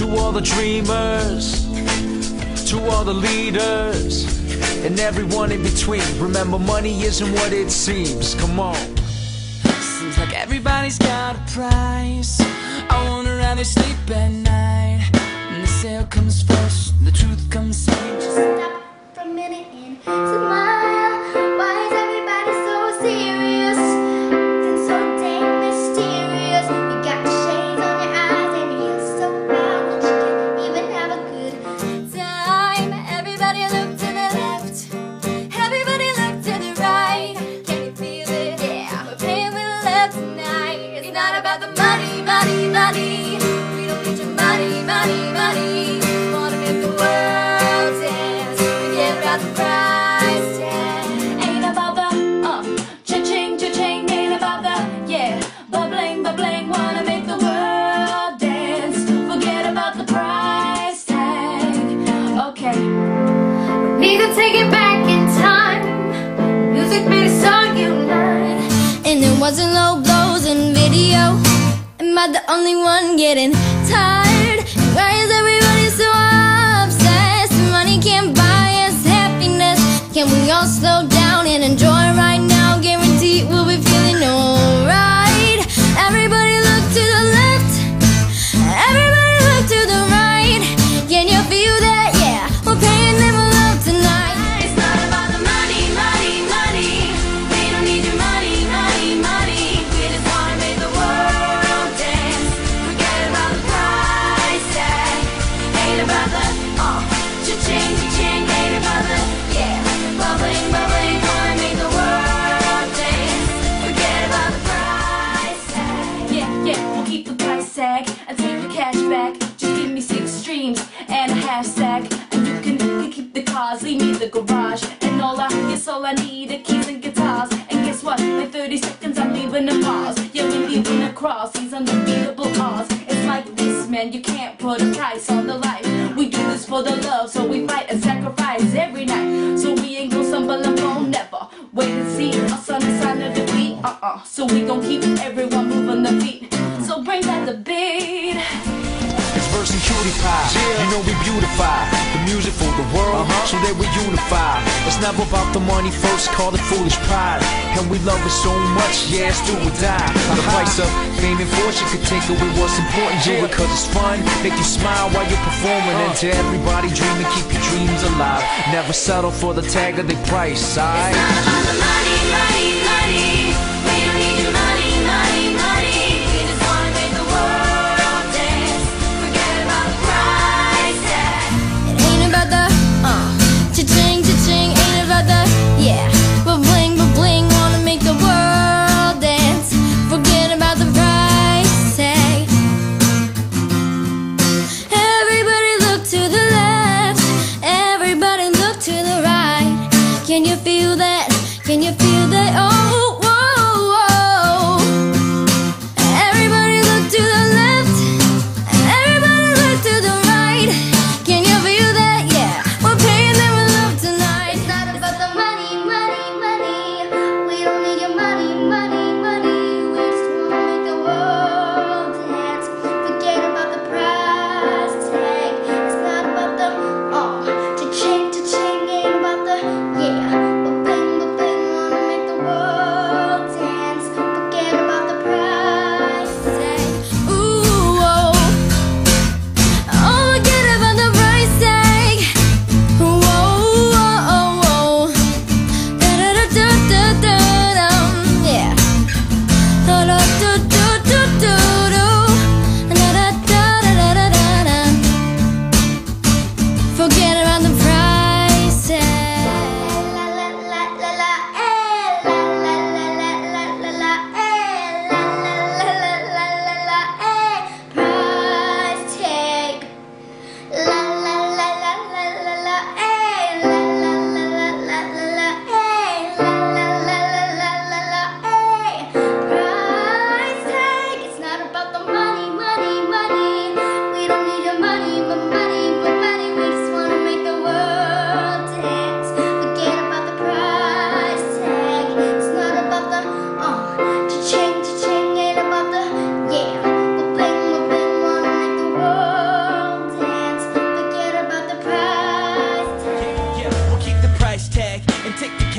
To all the dreamers, to all the leaders, and everyone in between. Remember, money isn't what it seems. Come on. Seems like everybody's got a price. I wonder how they sleep at night. And the sale comes first, the truth comes second. Just Stop for a minute and smile. Money, money. We don't need your money, money, money. Wanna make the world dance. Forget about the price tag. Ain't about the uh, cha-ching, cha-ching. Ain't about the yeah, bubbling, bubbling. Wanna make the world dance. Forget about the price tag. Okay. Need to take it back in time. Music made us all unite. And it wasn't low blows in video. I the only one getting tired? Why is everybody so obsessed? Money can't buy us happiness. Can we all slow down and enjoy right now? And take your cash back. Just give me six streams and a hashtag. And you can, can keep the cars, leave me the garage. And all I, yes, all I need are keys and guitars. And guess what? In 30 seconds, I'm leaving a pause. Yeah, we're leaving across these unbeatable odds. It's like this, man, you can't put a price on the life. We do this for the love, so we fight and sacrifice every night. So we ain't gonna stumble and fall, never. Wait and see, our son is sign of defeat. Uh-uh, so we gon' keep everyone 45. Yeah. You know we beautify the music for the world uh -huh. so that we unify. It's never about the money first, call it foolish pride. And we love it so much, yeah, it's do or die. Uh -huh. The price of fame and fortune could take away what's important. Do yeah. it cause it's fun, make you smile while you're performing. Uh -huh. And to everybody dreaming, keep your dreams alive. Never settle for the tag of the price, alright? Can you feel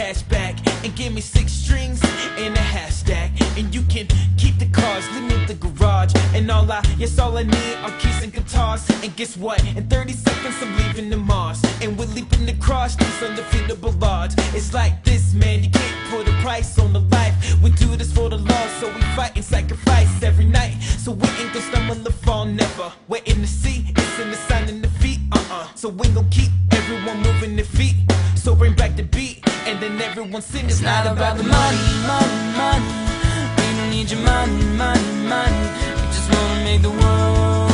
cash back and give me six strings and a hashtag. And you can keep the cars, leave me the garage. And all I, yes, all I need are keys and guitars. And guess what? In 30 seconds, I'm leaving the Mars. And we're leaping across these undefeatable odds. It's like this, man, you can't put a price on the life. We do this for the life. Everyone moving their feet. So bring back the beat, and then everyone sing. It's not about the money, money, money. We don't need your money, money, money. We just wanna make the world